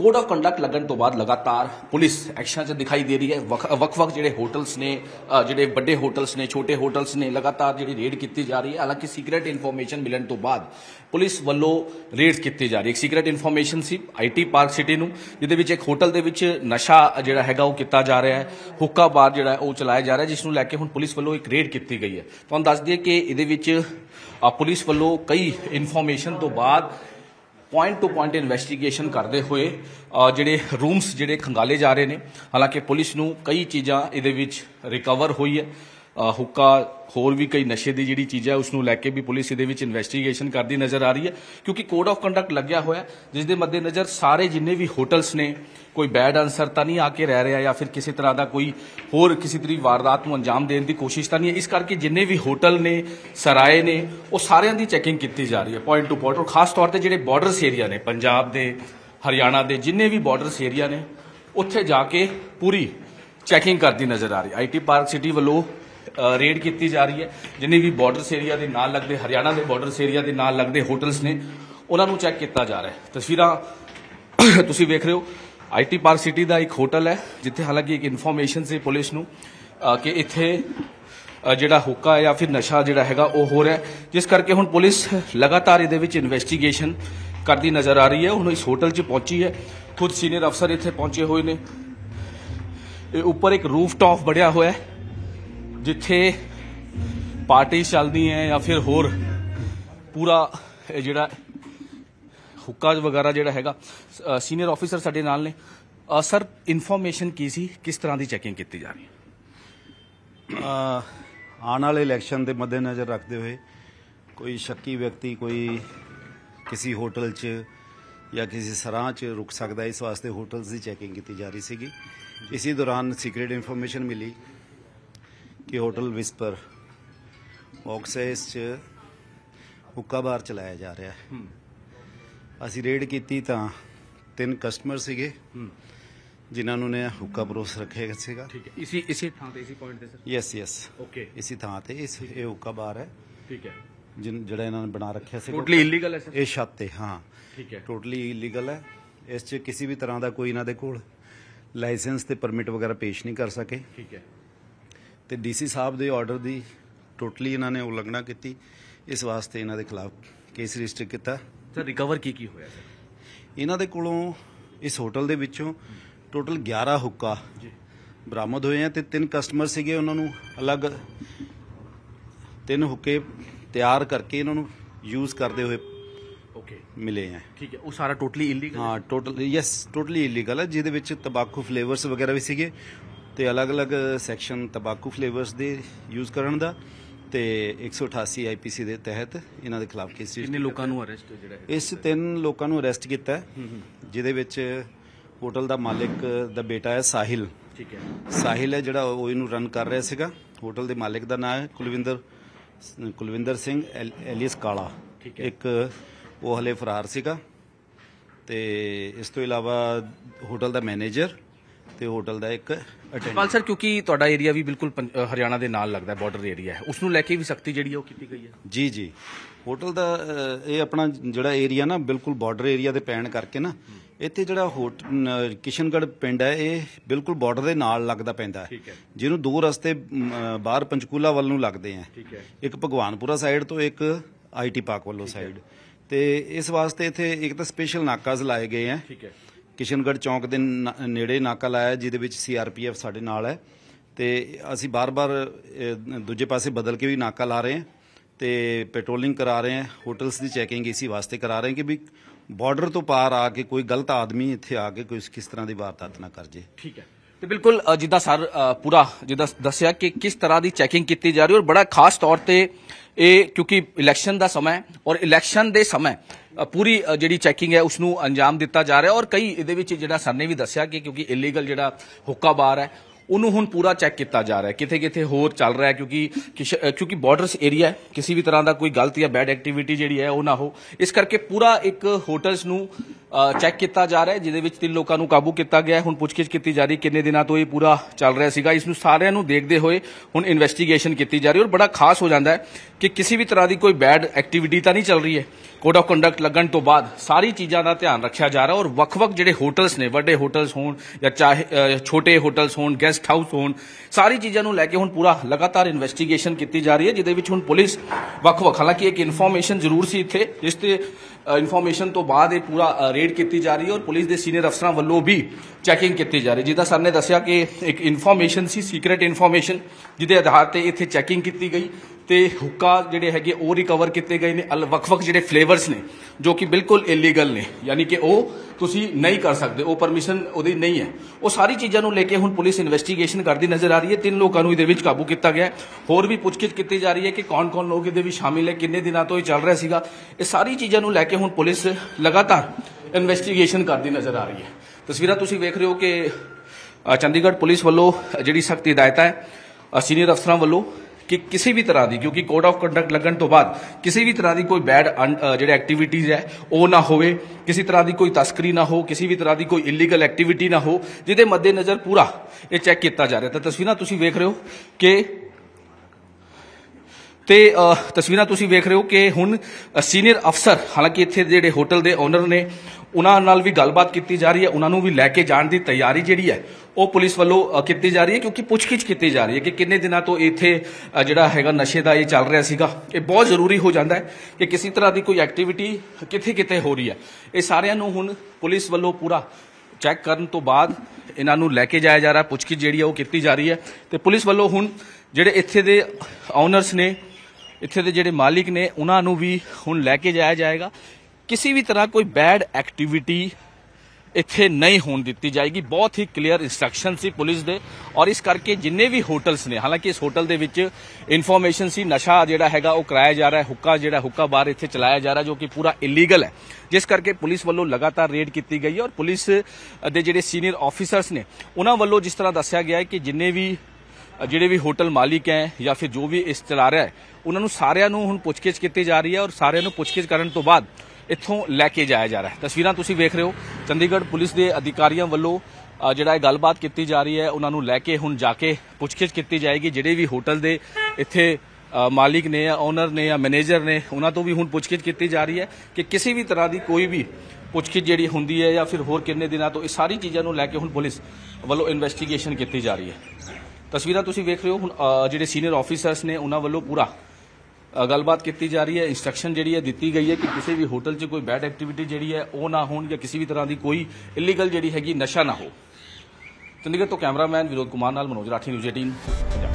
Code of conduct ਲੱਗਣ ਤੋਂ ਬਾਅਦ ਲਗਾਤਾਰ ਪੁਲਿਸ ਐਕਸ਼ਨ 'ਚ ਦਿਖਾਈ ਦੇ ਰਹੀ ਹੈ। ਵੱਖ- ਵੱਖ-ਵੱਖ ਜਿਹੜੇ ਹੋਟਲਸ ਨੇ ਜਿਹੜੇ ਵੱਡੇ ਹੋਟਲਸ ਨੇ, ਛੋਟੇ ਹੋਟਲਸ ਨੇ, ਲਗਾਤਾਰ ਜਿਹੜੀ ਰੇਡ ਕੀਤੀ ਜਾ ਰਹੀ ਹੈ। ਹਾਲਾਂਕਿ ਸੀਕ੍ਰੀਟ ਇਨਫੋਰਮੇਸ਼ਨ ਮਿਲਣ ਤੋਂ ਬਾਅਦ ਪੁਲਿਸ ਵੱਲੋਂ ਰੇਡ ਕੀਤੀ ਜਾ ਰਹੀ ਹੈ। ਇੱਕ ਸੀਕ੍ਰੀਟ ਇਨਫੋਰਮੇਸ਼ਨ ਸੀ ਆਈਟੀ ਪਾਰਕ ਸਿਟੀ ਨੂੰ, ਜਿਹਦੇ ਵਿੱਚ ਇੱਕ ਹੋਟਲ ਦੇ ਵਿੱਚ ਨਸ਼ਾ ਜਿਹੜਾ ਹੈਗਾ ਉਹ ਕੀਤਾ ਜਾ ਰਿਹਾ ਹੈ। ਹੁੱਕਾ ਬਾਰ ਜਿਹੜਾ ਉਹ ਚਲਾਇਆ ਜਾ ਰਿਹਾ ਜਿਸ ਨੂੰ ਲੈ ਕੇ ਹੁਣ ਪੁਲਿਸ ਵੱਲੋਂ ਇੱਕ ਰੇਡ ਕੀਤੀ ਗਈ ਹੈ। ਤੁਹਾਨੂੰ ਦੱਸ ਦਈਏ ਕਿ ਇਹਦੇ ਵਿੱਚ ਪੁਲਿਸ ਵੱਲੋਂ ਕਈ ਇਨਫੋਰਮੇਸ਼ਨ ਤੋਂ ਬਾਅਦ ਪੁਆਇੰਟ ਟੂ ਪੁਆਇੰਟ ਇਨਵੈਸਟੀਗੇਸ਼ਨ ਕਰਦੇ ਹੋਏ ਜਿਹੜੇ ਰੂਮਸ ਜਿਹੜੇ ਖੰਗਾਲੇ ਜਾ ਰਹੇ ਨੇ, ਹਾਲਾਂਕਿ ਪੁਲਿਸ ਨੂੰ ਕਈ ਚੀਜ਼ਾਂ ਇਹਦੇ ਵਿੱਚ ਰਿਕਵਰ ਹੋਈ ਹੈ। ਹੁੱਕਾ ਹੋਰ ਵੀ ਕਈ ਨਸ਼ੇ ਦੀ ਜਿਹੜੀ ਚੀਜ਼ ਹੈ ਉਸ ਨੂੰ ਲੈ ਕੇ ਵੀ ਪੁਲਿਸ ਇਹਦੇ ਵਿੱਚ ਇਨਵੈਸਟੀਗੇਸ਼ਨ ਕਰਦੀ ਨਜ਼ਰ ਆ ਰਹੀ ਹੈ। ਕਿਉਂਕਿ ਕੋਡ ਆਫ ਕੰਡਕਟ ਲੱਗਿਆ ਹੋਇਆ ਜਿਸ ਦੇ ਮੱਦੇਨਜ਼ਰ ਸਾਰੇ ਜਿੰਨੇ ਵੀ ਹੋਟਲਸ ਨੇ, ਕੋਈ ਬੈਡ ਅਨਸਰ ਤਾਂ ਨਹੀਂ ਆ ਕੇ ਰਹਿ ਰਿਹਾ ਜਾਂ ਫਿਰ ਕਿਸੇ ਤਰ੍ਹਾਂ ਦਾ ਕੋਈ ਹੋਰ ਕਿਸੇ ਤਰੀ ਵਾਰਦਾਤ ਨੂੰ ਅੰਜਾਮ ਦੇਣ ਦੀ ਕੋਸ਼ਿਸ਼ ਤਾਂ ਨਹੀਂ ਹੈ। ਇਸ ਕਰਕੇ ਜਿੰਨੇ ਵੀ ਹੋਟਲ ਨੇ, ਸਰਾਏ ਨੇ, ਉਹ ਸਾਰਿਆਂ ਦੀ ਚੈਕਿੰਗ ਕੀਤੀ ਜਾ ਰਹੀ ਹੈ ਪੁਆਇੰਟ ਟੂ ਪੁਆਇੰਟ ਔਰ ਖਾਸ ਤੌਰ ਤੇ ਜਿਹੜੇ ਬਾਰਡਰਸ ਏਰੀਆ ਨੇ, ਪੰਜਾਬ ਦੇ, ਹਰਿਆਣਾ ਦੇ, ਜਿੰਨੇ ਵੀ ਬਾਰਡਰਸ ਏਰੀਆ ਨੇ, ਉੱਥੇ ਜਾ ਕੇ ਪੂਰੀ ਚੈਕਿੰਗ ਕਰਦੀ ਨਜ਼ਰ ਆ ਰਹੀ ਹੈ। ਆਈਟੀ ਪਾਰਕ ਸਿਟੀ ਵੱਲੋਂ ਰੇਡ ਕੀਤੀ ਜਾ ਰਹੀ ਹੈ। ਜਿੰਨੇ ਵੀ ਬਾਰਡਰਸ ਏਰੀਆ ਦੇ ਨਾਲ ਲੱਗਦੇ, ਹਰਿਆਣਾ ਦੇ ਬਾਰਡਰਸ ਏਰੀਆ ਦੇ ਨਾਲ ਲੱਗਦੇ ਹੋਟਲਸ ਨੇ, ਉਹਨਾਂ ਨੂੰ ਚੈੱਕ ਕੀਤਾ ਜਾ ਰਿਹਾ ਹੈ। ਤਸਵੀਰਾਂ ਤੁਸੀਂ ਵੇਖ ਰਹੇ ਹੋ। ਆਈਟੀ ਪਾਰਕ ਸਿਟੀ ਦਾ ਇੱਕ ਹੋਟਲ ਹੈ, ਜਿੱਥੇ ਹਾਲਾਂਕਿ ਇੱਕ ਇਨਫੋਰਮੇਸ਼ਨ ਸੀ ਪੁਲਿਸ ਨੂੰ ਕਿ ਇੱਥੇ ਜਿਹੜਾ ਹੁੱਕਾ ਜਾਂ ਫਿਰ ਨਸ਼ਾ ਜਿਹੜਾ ਹੈਗਾ, ਉਹ ਹੋ ਰਿਹਾ ਜਿਸ ਕਰਕੇ ਹੁਣ ਪੁਲਿਸ ਲਗਾਤਾਰ ਇਹਦੇ ਵਿੱਚ ਇਨਵੈਸਟੀਗੇਸ਼ਨ ਕਰਦੀ ਨਜ਼ਰ ਆ ਰਹੀ ਹੈ। ਹੁਣ ਇਸ ਹੋਟਲ 'ਚ ਪਹੁੰਚੀ ਹੈ। ਖੁਦ ਸੀਨੀਅਰ ਅਫਸਰ ਇੱਥੇ ਪਹੁੰਚੇ ਹੋਏ ਨੇ। ਇਹ ਉੱਪਰ ਇੱਕ ਰੂਫ ਟਾਪ ਬਣਿਆ ਹੋਇਆ ਹੈ। ਜਿੱਥੇ ਪਾਰਟੀ ਚੱਲਦੀ ਹੈ ਜਾਂ ਫਿਰ ਹੋਰ ਪੂਰਾ ਇਹ ਜਿਹੜਾ ਹੁੱਕਾ ਵਗੈਰਾ ਜਿਹੜਾ ਹੈਗਾ ਸੀਨੀਅਰ ਆਫੀਸਰ ਸਾਡੇ ਨਾਲ ਨੇ। ਸਰ ਇਨਫੋਰਮੇਸ਼ਨ ਕੀ ਸੀ? ਕਿਸ ਤਰ੍ਹਾਂ ਦੀ ਚੈਕਿੰਗ ਕੀਤੀ ਜਾ ਰਹੀ ਹੈ? ਆਉਣ ਵਾਲੇ ਇਲੈਕਸ਼ਨ ਦੇ ਮੱਦੇਨਜ਼ਰ ਰੱਖਦੇ ਹੋਏ ਕੋਈ ਸ਼ੱਕੀ ਵਿਅਕਤੀ ਕੋਈ ਕਿਸੇ ਹੋਟਲ 'ਚ ਜਾਂ ਕਿਸੇ ਸਰਾਂ 'ਚ ਰੁਕ ਸਕਦਾ ਇਸ ਵਾਸਤੇ ਹੋਟਲਸ ਦੀ ਚੈਕਿੰਗ ਕੀਤੀ ਜਾ ਰਹੀ ਸੀਗੀ। ਇਸੇ ਦੌਰਾਨ ਸੀਕ੍ਰੀਟ ਇਨਫੋਰਮੇਸ਼ਨ ਮਿਲੀ। ਕਿ ਹੋਟਲ ਵਿਸਪਰ ਆਕਸਾਈਸ 'ਚ ਹੁੱਕਾ ਬਾਰ ਚਲਾਇਆ ਜਾ ਰਿਹਾ ਹੈ। ਅਸੀਂ ਰੇਡ ਕੀਤੀ ਤਾਂ ਤਿੰਨ ਕਸਟਮਰ ਸੀਗੇ। ਜਿਨ੍ਹਾਂ ਨੂੰ ਨੇ ਹੁੱਕਾ ਪਰੋਸ ਰੱਖਿਆ ਸੀਗਾ। ਠੀਕ ਹੈ। ਇਸੀ ਇਸੇ ਥਾਂ ਤੇ ਇਸੀ ਪੁਆਇੰਟ ਤੇ ਸਰ ਯੈਸ ਯੈਸ ਓਕੇ ਇਸੇ ਥਾਂ ਤੇ ਇਸ ਇਹ ਹੁੱਕਾ ਬਾਰ ਹੈ। ਠੀਕ ਹੈ। ਜਿਨ ਜਿਹੜਾ ਇਹਨਾਂ ਨੇ ਬਣਾ ਰੱਖਿਆ ਸੀ। ਟੋਟਲੀ ਇਲੀਗਲ ਹੈ ਸਰ ਇਹ ਛੱਤ ਤੇ ਹਾਂ। ਠੀਕ ਹੈ। ਟੋਟਲੀ ਇਲੀਗਲ ਹੈ। ਇਸ 'ਚ ਕਿਸੇ ਵੀ ਤਰ੍ਹਾਂ ਦਾ ਕੋਈ ਇਹਨਾਂ ਦੇ ਕੋਲ ਲਾਇਸੈਂਸ ਤੇ ਪਰਮਿਟ ਵਗੈਰਾ ਪੇਸ਼ ਨਹੀਂ ਕਰ ਸਕੇ। ਠੀਕ ਹੈ। ਤੇ ਡੀਸੀ ਸਾਹਿਬ ਦੇ ਆਰਡਰ ਦੀ ਟੋਟਲੀ ਇਹਨਾਂ ਨੇ ਉਲੰਘਣਾ ਕੀਤੀ। ਇਸ ਵਾਸਤੇ ਇਹਨਾਂ ਦੇ ਖਿਲਾਫ ਕੇਸ ਰਜਿਸਟਰ ਕੀਤਾ। ਸਰ ਰਿਕਵਰ ਕੀ ਕੀ ਹੋਇਆ ਸਰ? ਇਹਨਾਂ ਦੇ ਕੋਲੋਂ ਇਸ ਹੋਟਲ ਦੇ ਵਿੱਚੋਂ ਟੋਟਲ 11 ਹੁੱਕਾ ਜੀ। ਬਰਾਮਦ ਹੋਏ ਆ ਤੇ ਤਿੰਨ ਕਸਟਮਰ ਸੀਗੇ ਉਹਨਾਂ ਨੂੰ ਅਲੱਗ। ਤਿੰਨ ਹੁੱਕੇ ਤਿਆਰ ਕਰਕੇ ਇਹਨਾਂ ਨੂੰ ਯੂਜ਼ ਕਰਦੇ ਹੋਏ ਓਕੇ ਮਿਲੇ ਆ। ਠੀਕ ਹੈ ਉਹ ਸਾਰਾ ਟੋਟਲੀ ਇਲੀਗਲ ਹਾਂ? ਟੋਟਲ ਯੈਸ ਟੋਟਲੀ ਇਲੀਗਲ ਹੈ ਜਿਹਦੇ ਵਿੱਚ ਤੰਬਾਕੂ ਫਲੇਵਰਸ ਵਗੈਰਾ ਵੀ ਸੀਗੇ। ਤੇ ਅਲੱਗ-ਅਲੱਗ ਸੈਕਸ਼ਨ ਤੰਬਾਕੂ ਫਲੇਵਰਸ ਦੇ ਯੂਜ਼ ਕਰਨ ਦਾ ਤੇ 188 ਆਈਪੀਸੀ ਦੇ ਤਹਿਤ ਇਹਨਾਂ ਦੇ ਖਿਲਾਫ ਕੇਸ ਕਿੰਨੇ ਲੋਕਾਂ ਨੂੰ ਅਰੈਸਟ ਜਿਹੜਾ ਹੈ ਇਸ ਤਿੰਨ ਲੋਕਾਂ ਨੂੰ ਅਰੈਸਟ ਕੀਤਾ ਹੈ, ਜਿਹਦੇ ਵਿੱਚ ਹੋਟਲ ਦਾ ਮਾਲਕ ਦਾ ਬੇਟਾ ਹੈ ਸਾਹਿਲ। ਠੀਕ ਹੈ। ਸਾਹਿਲ ਹੈ ਜਿਹੜਾ ਉਹ ਇਹਨੂੰ ਰਨ ਕਰ ਰਿਹਾ ਸੀਗਾ। ਹੋਟਲ ਦੇ ਮਾਲਕ ਦਾ ਨਾਮ ਹੈ ਕੁਲਵਿੰਦਰ ਕੁਲਵਿੰਦਰ ਸਿੰਘ ਐਲ- ਐਲੀਅਸ ਕਾਲਾ। ਇੱਕ ਉਹ ਹਲੇ ਫਰਾਰ ਸੀਗਾ। ਤੇ ਇਸ ਤੋਂ ਇਲਾਵਾ ਹੋਟਲ ਦਾ ਮੈਨੇਜਰ ਤੇ ਹੋਟਲ ਦਾ ਇੱਕ ਅਟੈਂਡੈਂਟ ਪਾਲ ਸਰ ਕਿਉਂਕਿ ਤੁਹਾਡਾ ਏਰੀਆ ਵੀ ਬਿਲਕੁਲ ਹਰਿਆਣਾ ਦੇ ਨਾਲ ਲੱਗਦਾ ਬਾਰਡਰ ਏਰੀਆ ਹੈ। ਉਸ ਨੂੰ ਲੈ ਕੇ ਵੀ ਸਖਤੀ ਜਿਹੜੀ ਉਹ ਕੀਤੀ ਗਈ ਹੈ? ਜੀ ਜੀ। ਹੋਟਲ ਦਾ ਇਹ ਆਪਣਾ ਜਿਹੜਾ ਏਰੀਆ ਨਾ ਬਿਲਕੁਲ ਬਾਰਡਰ ਏਰੀਆ ਦੇ ਪੈਣ ਕਰਕੇ ਨਾ ਇੱਥੇ ਜਿਹੜਾ ਕਿਸ਼ਨਗੜ੍ਹ ਪਿੰਡ ਹੈ ਇਹ ਬਿਲਕੁਲ ਬਾਰਡਰ ਦੇ ਨਾਲ ਲੱਗਦਾ ਪੈਂਦਾ ਹੈ। ਜਿਹਨੂੰ ਦੋ ਰਸਤੇ ਬਾਹਰ ਪੰਚਕੂਲਾ ਵੱਲ ਨੂੰ ਲੱਗਦੇ ਆ ਇੱਕ ਭਗਵਾਨਪੁਰਾ ਸਾਈਡ ਤੋਂ ਇੱਕ ਆਈਟੀ ਪਾਰਕ ਵੱਲੋਂ ਸਾਈਡ ਤੇ ਇਸ ਵਾਸਤੇ ਇੱਥੇ ਇੱਕ ਤਾਂ ਸਪੈਸ਼ਲ ਨਾਕਾਜ਼ ਲਾਏ ਗਏ ਆ ਠੀਕ ਹੈ। ਕਿਸ਼ਨਗੜ੍ਹ ਚੌਂਕ ਦੇ ਨਾ- ਨੇੜੇ ਨਾਕਾ ਲਾਇਆ, ਜਿਹਦੇ ਵਿੱਚ ਸੀਆਰਪੀਐਫ ਸਾਡੇ ਨਾਲ ਹੈ। ਤੇ ਅਸੀਂ ਬਾਰ-ਬਾਰ ਦੂਜੇ ਪਾਸੇ ਬਦਲ ਕੇ ਵੀ ਨਾਕਾ ਲਾ ਰਹੇ ਹਾਂ ਤੇ ਪੈਟਰੋਲਿੰਗ ਕਰਾ ਰਹੇ ਹਾਂ, ਹੋਟਲਸ ਦੀ ਚੈਕਿੰਗ ਇਸੇ ਵਾਸਤੇ ਕਰਾ ਰਹੇ ਹਾਂ ਕਿ ਵੀ ਬਾਰਡਰ ਤੋਂ ਪਾਰ ਆ ਕੇ ਕੋਈ ਗਲਤ ਆਦਮੀ ਇੱਥੇ ਆ ਕੇ ਕੋਈ ਕਿਸ ਤਰ੍ਹਾਂ ਦੀ ਵਾਰਦਾਤ ਨਾ ਕਰ ਜੇ। ਠੀਕ ਹੈ। ਤੇ ਬਿਲਕੁਲ ਜਿੱਦਾਂ ਸਰ ਪੂਰਾ ਜਿੱਦਾਂ ਦੱਸਿਆ ਕਿ ਕਿਸ ਤਰ੍ਹਾਂ ਦੀ ਚੈਕਿੰਗ ਕੀਤੀ ਜਾ ਰਹੀ ਔਰ ਬੜਾ ਖਾਸ ਤੌਰ ਤੇ ਇਹ ਕਿਉਂਕਿ ਇਲੈਕਸ਼ਨ ਦਾ ਸਮਾਂ ਹੈ ਔਰ ਇਲੈਕਸ਼ਨ ਦੇ ਸਮੇਂ ਪੂਰੀ ਜਿਹੜੀ ਚੈਕਿੰਗ ਹੈ ਉਸ ਨੂੰ ਅੰਜਾਮ ਦਿੱਤਾ ਜਾ ਰਿਹਾ ਔਰ ਕਈ ਇਹਦੇ ਵਿੱਚ ਜਿਹੜਾ ਸਰ ਨੇ ਵੀ ਦੱਸਿਆ ਕਿ ਕਿਉਂਕਿ ਇਲੀਗਲ ਜਿਹੜਾ ਹੁੱਕਾ ਬਾਰ ਹੈ, ਉਹਨੂੰ ਹੁਣ ਪੂਰਾ ਚੈੱਕ ਕੀਤਾ ਜਾ ਰਿਹਾ ਕਿਥੇ ਕਿਤੇ ਹੋਰ ਚੱਲ ਰਿਹਾ ਕਿਉਂਕਿ ਕਿਉਂਕਿ ਬਾਰਡਰਸ ਏਰੀਆ ਹੈ, ਕਿਸੇ ਵੀ ਤਰ੍ਹਾਂ ਦਾ ਕੋਈ ਗਲਤ ਜਾਂ ਬੈਡ ਐਕਟੀਵਿਟੀ ਜਿਹੜੀ ਹੈ ਉਹ ਨਾ ਹੋ। ਇਸ ਕਰਕੇ ਪੂਰਾ ਇੱਕ ਹੋਟਲਸ ਨੂੰ ਚੈੱਕ ਕੀਤਾ ਜਾ ਰਿਹਾ ਹੈ, ਜਿਹਦੇ ਵਿੱਚ ਤਿੰਨ ਲੋਕਾਂ ਨੂੰ ਕਾਬੂ ਕੀਤਾ ਗਿਆ ਹੈ। ਹੁਣ ਪੁੱਛਗਿੱਛ ਕੀਤੀ ਜਾ ਰਹੀ ਕਿੰਨੇ ਦਿਨਾਂ ਤੋਂ ਇਹ ਪੂਰਾ ਚੱਲ ਰਿਹਾ ਸੀਗਾ। ਇਸ ਨੂੰ ਸਾਰਿਆਂ ਨੂੰ ਦੇਖਦੇ ਹੋਏ ਹੁਣ ਇਨਵੈਸਟੀਗੇਸ਼ਨ ਕੀਤੀ ਜਾ ਰਹੀ ਔਰ ਬੜਾ ਖਾਸ ਹੋ ਜਾਂਦਾ ਹੈ ਕਿ ਕਿਸੇ ਵੀ ਤਰ੍ਹਾਂ ਦੀ ਕੋਈ ਬੈਡ ਐਕਟੀਵਿਟੀ ਤਾਂ ਨਹੀਂ ਚੱਲ ਰਹੀ ਹੈ। ਕੋਡ ਆਫ ਕੰਡਕਟ ਲੱਗਣ ਤੋਂ ਬਾਅਦ ਸਾਰੀ ਚੀਜ਼ਾਂ ਦਾ ਧਿਆਨ ਰੱਖਿਆ ਜਾ ਰਿਹਾ ਔਰ ਵੱਖ-ਵੱਖ ਜਿਹੜੇ ਹੋਟਲਸ ਨੇ, ਵੱਡੇ ਹੋਟਲਸ ਹੋਣ ਜਾਂ ਚਾਹੇ ਛੋਟੇ ਹੋਟਲਸ ਹੋਣ ਗੈਸਟ ਹਾਊਸ ਹੋਣ, ਸਾਰੀ ਚੀਜ਼ਾਂ ਨੂੰ ਲੈ ਕੇ ਹੁਣ ਪੂਰਾ ਲਗਾਤਾਰ ਇਨਵੈਸਟੀਗੇਸ਼ਨ ਕੀਤੀ ਜਾ ਰਹੀ ਹੈ, ਜਿਹਦੇ ਵਿੱਚ ਹੁਣ ਪੁਲਿਸ ਵੱਖ-ਵੱਖ। ਹਾਲਾਂਕਿ ਇੱਕ ਇਨਫੋਰਮੇਸ਼ਨ ਜ਼ਰੂਰ ਸੀ ਇੱਥੇ, ਜਿਸ ਤੇ ਇਨਫੋਰਮੇਸ਼ਨ ਤੋਂ ਬਾਅਦ ਇਹ ਪੂਰਾ ਰੇਡ ਕੀਤੀ ਜਾ ਰਹੀ ਹੈ ਔਰ ਪੁਲਿਸ ਦੇ ਸੀਨੀਅਰ ਅਫਸਰਾਂ ਵੱਲੋਂ ਵੀ ਚੈਕਿੰਗ ਕੀਤੀ ਜਾ ਰਹੀ ਹੈ। ਜਿੱਦਾਂ ਸਰ ਨੇ ਦੱਸਿਆ ਕਿ ਇੱਕ ਇਨਫੋਰਮੇਸ਼ਨ ਸੀ ਸੀਕ੍ਰੀਟ ਇਨਫੋਰਮੇਸ਼ਨ ਜਿਹਦੇ ਆਧਾਰ ਤੇ ਇੱਥੇ ਚੈਕਿੰਗ ਕੀਤੀ ਗਈ ਤੇ ਹੁੱਕਾ ਜਿਹੜੇ ਹੈਗੇ ਉਹ ਰਿਕਵਰ ਕੀਤੇ ਗਏ ਨੇ। ਵੱਖ-ਵੱਖ ਜਿਹੜੇ ਫਲੇਵਰਸ ਨੇ, ਜੋ ਕਿ ਬਿਲਕੁਲ ਇਲੀਗਲ ਨੇ। ਯਾਨੀ ਕਿ ਉਹ ਤੁਸੀਂ ਨਹੀਂ ਕਰ ਸਕਦੇ, ਉਹ ਪਰਮਿਸ਼ਨ ਉਹਦੀ ਨਹੀਂ ਹੈ। ਉਹ ਸਾਰੀ ਚੀਜ਼ਾਂ ਨੂੰ ਲੈ ਕੇ ਹੁਣ ਪੁਲਿਸ ਇਨਵੈਸਟੀਗੇਸ਼ਨ ਕਰਦੀ ਨਜ਼ਰ ਆ ਰਹੀ ਹੈ। ਤਿੰਨ ਲੋਕਾਂ ਨੂੰ ਇਹਦੇ ਵਿੱਚ ਕਾਬੂ ਕੀਤਾ ਗਿਆ ਹੋਰ ਵੀ ਪੁੱਛਗਿੱਛ ਕੀਤੀ ਜਾ ਰਹੀ ਹੈ ਕਿ ਕੌਣ-ਕੌਣ ਲੋਕ ਇਹਦੇ ਵਿੱਚ ਸ਼ਾਮਿਲ ਹੈ, ਕਿੰਨੇ ਦਿਨਾਂ ਤੋਂ ਇਹ ਚੱਲ ਰਿਹਾ ਸੀਗਾ। ਇਹ ਸਾਰੀ ਚੀਜ਼ਾਂ ਨੂੰ ਲੈ ਕੇ ਹੁਣ ਪੁਲਿਸ ਲਗਾਤਾਰ ਇਨਵੈਸਟੀਗੇਸ਼ਨ ਕਰਦੀ ਨਜ਼ਰ ਆ ਰਹੀ ਹੈ। ਤਸਵੀਰਾਂ ਤੁਸੀਂ ਵੇਖ ਰਹੇ ਹੋ ਕਿ ਚੰਡੀਗੜ੍ਹ ਪੁਲਿਸ ਵੱਲੋਂ ਜਿਹੜੀ ਸਖਤ ਹਦਾਇਤਾਂ ਹੈ ਸੀਨੀਅਰ ਅਫਸਰਾਂ ਵੱਲੋਂ ਕਿ ਕਿਸੇ ਵੀ ਤਰ੍ਹਾਂ ਦੀ, ਕਿਉਂਕਿ ਕੋਡ ਆਫ ਕੰਡਕਟ ਲੱਗਣ ਤੋਂ ਬਾਅਦ ਕਿਸੇ ਵੀ ਤਰ੍ਹਾਂ ਦੀ ਕੋਈ ਬੈਡ ਜਿਹੜੇ ਐਕਟੀਵਿਟੀਜ਼ ਹੈ, ਉਹ ਨਾ ਹੋਵੇ, ਕਿਸੇ ਤਰ੍ਹਾਂ ਦੀ ਕੋਈ ਤਸਕਰੀ ਨਾ ਹੋ, ਕਿਸੇ ਵੀ ਤਰ੍ਹਾਂ ਦੀ ਕੋਈ ਇਲੀਗਲ ਐਕਟੀਵਿਟੀ ਨਾ ਹੋ, ਜਿਹਦੇ ਮੱਦੇਨਜ਼ਰ ਪੂਰਾ ਇਹ ਚੈੱਕ ਕੀਤਾ ਜਾ ਰਿਹਾ। ਤਾਂ ਤਸਵੀਰਾਂ ਤੁਸੀਂ ਵੇਖ ਰਹੇ ਹੋ ਕਿ ਤੇ ਤਸਵੀਰਾਂ ਤੁਸੀਂ ਵੇਖ ਰਹੇ ਹੋ ਕਿ ਹੁਣ ਸੀਨੀਅਰ ਅਫਸਰ ਹਾਲਾਂਕਿ ਇੱਥੇ ਜਿਹੜੇ ਹੋਟਲ ਦੇ ਓਨਰ ਨੇ ਉਹਨਾਂ ਨਾਲ ਵੀ ਗੱਲਬਾਤ ਕੀਤੀ ਜਾ ਰਹੀ ਹੈ, ਉਹਨਾਂ ਨੂੰ ਵੀ ਲੈ ਕੇ ਜਾਣ ਦੀ ਤਿਆਰੀ ਜਿਹੜੀ ਹੈ, ਉਹ ਪੁਲਿਸ ਵੱਲੋਂ ਕੀਤੀ ਜਾ ਰਹੀ ਹੈ, ਕਿਉਂਕਿ ਪੁੱਛਗਿੱਛ ਕੀਤੀ ਜਾ ਰਹੀ ਹੈ ਕਿ ਕਿੰਨੇ ਦਿਨਾਂ ਤੋਂ ਇੱਥੇ ਜਿਹੜਾ ਹੈਗਾ ਨਸ਼ੇ ਦਾ ਇਹ ਚੱਲ ਰਿਹਾ ਸੀਗਾ। ਇਹ ਬਹੁਤ ਜ਼ਰੂਰੀ ਹੋ ਜਾਂਦਾ ਹੈ ਕਿ ਕਿਸੇ ਤਰ੍ਹਾਂ ਦੀ ਕੋਈ ਐਕਟੀਵਿਟੀ ਕਿੱਥੇ ਕਿੱਥੇ ਹੋ ਰਹੀ ਹੈ। ਇਹ ਸਾਰਿਆਂ ਨੂੰ ਹੁਣ ਪੁਲਿਸ ਵੱਲੋਂ ਪੂਰਾ ਚੈੱਕ ਕਰਨ ਤੋਂ ਬਾਅਦ ਇਹਨਾਂ ਨੂੰ ਲੈ ਕੇ ਜਾਇਆ ਜਾ ਰਿਹਾ, ਪੁੱਛਗਿੱਛ ਜਿਹੜੀ ਹੈ ਉਹ ਕੀਤੀ ਜਾ ਰਹੀ ਹੈ। ਤੇ ਪੁਲਿਸ ਵੱਲੋਂ ਹੁਣ ਜਿਹੜੇ ਇੱਥੇ ਦੇ ਓਨਰਸ ਨੇ, ਇੱਥੇ ਦੇ ਜਿਹੜੇ ਮਾਲਿਕ ਨੇ, ਉਹਨਾਂ ਨੂੰ ਵੀ ਹੁਣ ਲੈ ਕੇ ਜਾਇਆ ਜਾਏਗਾ। ਕਿਸੇ ਵੀ ਤਰ੍ਹਾਂ ਕੋਈ ਬੈਡ ਐਕਟੀਵਿਟੀ ਇੱਥੇ ਨਹੀਂ ਹੋਣ ਦਿੱਤੀ ਜਾਏਗੀ। ਬਹੁਤ ਹੀ ਕਲੀਅਰ ਇਨਸਟਰਕਸ਼ਨ ਸੀ ਪੁਲਿਸ ਦੇ ਔਰ ਇਸ ਕਰਕੇ ਜਿੰਨੇ ਵੀ ਹੋਟਲਸ ਨੇ, ਹਾਲਾਂਕਿ ਇਸ ਹੋਟਲ ਦੇ ਵਿੱਚ ਇਨਫੋਰਮੇਸ਼ਨ ਸੀ, ਨਸ਼ਾ ਜਿਹੜਾ ਹੈਗਾ ਉਹ ਕਰਾਇਆ ਜਾ ਰਿਹਾ ਹੈ ਹੁੱਕਾ ਜਿਹੜਾ ਹੁੱਕਾ ਬਾਰ ਇੱਥੇ ਚਲਾਇਆ ਜਾ ਰਿਹਾ ਜੋ ਕਿ ਪੂਰਾ ਇਲੀਗਲ ਹੈ। ਜਿਸ ਕਰਕੇ ਪੁਲਿਸ ਵੱਲੋਂ ਲਗਾਤਾਰ ਰੇਡ ਕੀਤੀ ਗਈ ਹੈ ਔਰ ਪੁਲਿਸ ਦੇ ਜਿਹੜੇ ਸੀਨੀਅਰ ਆਫੀਸਰਸ ਨੇ, ਉਹਨਾਂ ਵੱਲੋਂ ਜਿਸ ਤਰ੍ਹਾਂ ਦੱਸਿਆ ਗਿਆ ਹੈ ਕਿ ਜਿੰਨੇ ਵੀ, ਜਿਹੜੇ ਵੀ ਹੋਟਲ ਮਾਲਿਕ ਹੈ ਜਾਂ ਫਿਰ ਜੋ ਵੀ ਇਸ ਚਲਾ ਰਿਹਾ ਹੈ, ਉਹਨਾਂ ਨੂੰ ਸਾਰਿਆਂ ਨੂੰ ਹੁਣ ਪੁੱਛਗਿੱਛ ਕੀਤੀ ਜਾ ਰਹੀ ਹੈ ਔਰ ਸਾਰਿਆਂ ਨੂੰ ਪੁੱਛਗਿੱਛ ਕਰਨ ਤੋਂ ਬਾਅਦ ਇੱਥੋਂ ਲੈ ਕੇ ਜਾਇਆ ਜਾ ਰਿਹਾ ਹੈ। ਤਸਵੀਰਾਂ ਤੁਸੀਂ ਵੇਖ ਰਹੇ ਹੋ। ਚੰਡੀਗੜ੍ਹ ਪੁਲਿਸ ਦੇ ਅਧਿਕਾਰੀਆਂ ਵੱਲੋਂ ਜਿਹੜਾ ਇਹ ਗੱਲਬਾਤ ਕੀਤੀ ਜਾ ਰਹੀ ਹੈ, ਉਹਨਾਂ ਨੂੰ ਲੈ ਕੇ ਹੁਣ ਜਾ ਕੇ ਪੁੱਛਗਿੱਛ ਕੀਤੀ ਜਾਏਗੀ। ਜਿਹੜੇ ਵੀ ਹੋਟਲ ਦੇ ਇੱਥੇ ਮਾਲਿਕ ਨੇ ਜਾਂ ਓਨਰ ਨੇ ਜਾਂ ਮੈਨੇਜਰ ਨੇ, ਉਹਨਾਂ ਤੋਂ ਵੀ ਹੁਣ ਪੁੱਛਗਿੱਛ ਕੀਤੀ ਜਾ ਰਹੀ ਹੈ ਕਿ ਕਿਸੇ ਵੀ ਤਰ੍ਹਾਂ ਦੀ ਕੋਈ ਵੀ ਪੁੱਛਗਿੱਛ ਜਿਹੜੀ ਹੁੰਦੀ ਹੈ ਜਾਂ ਫਿਰ ਹੋਰ ਕਿੰਨੇ ਦਿਨਾਂ ਤੋਂ ਇਹ ਸਾਰੀ ਚੀਜ਼ਾਂ ਨੂੰ ਲੈ ਕੇ ਹੁਣ ਪੁਲਿਸ ਵੱਲੋਂ ਇਨਵੈਸਟੀਗੇਸ਼ਨ ਕੀਤੀ ਜਾ ਰਹੀ ਹੈ। ਤਸਵੀਰਾਂ ਤੁਸੀਂ ਵੇਖ ਰਹੇ ਹੋ। ਹੁਣ ਜਿਹੜੇ ਸੀਨੀਅਰ ਆਫੀਸਰਸ ਨੇ, ਉਹਨਾਂ ਵੱਲੋਂ ਪੂਰਾ ਗੱਲਬਾਤ ਕੀਤੀ ਜਾ ਰਹੀ ਹੈ। ਇਨਸਟਰਕਸ਼ਨ ਜਿਹੜੀ ਹੈ ਦਿੱਤੀ ਗਈ ਹੈ ਕਿ ਕਿਸੇ ਵੀ ਹੋਟਲ 'ਚ ਕੋਈ ਬੈਡ ਐਕਟੀਵਿਟੀ ਜਿਹੜੀ ਹੈ, ਉਹ ਨਾ ਹੋਣ ਜਾਂ ਕਿਸੇ ਵੀ ਤਰ੍ਹਾਂ ਦੀ ਕੋਈ ਇਲੀਗਲ ਜਿਹੜੀ ਹੈਗੀ, ਨਸ਼ਾ ਨਾ ਹੋ। ਚੰਡੀਗੜ੍ਹ ਤੋਂ ਕੈਮਰਾਮੈਨ ਵਿਨੋਦ ਕੁਮਾਰ ਨਾਲ ਮਨੋਜ ਰਾਠੀ, ਨਿਊਜ਼ 18